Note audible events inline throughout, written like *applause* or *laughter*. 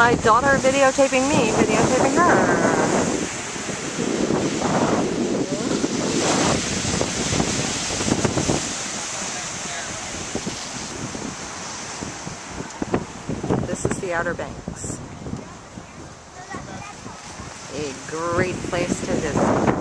my daughter videotaping me, videotaping her. This is the Outer Banks. A great place to visit.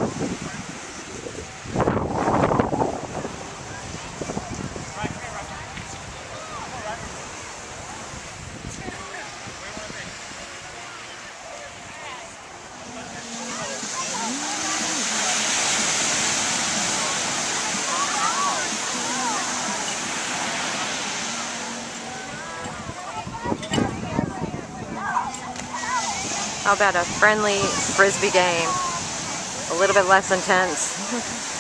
How about a friendly frisbee game? A little bit less intense. *laughs*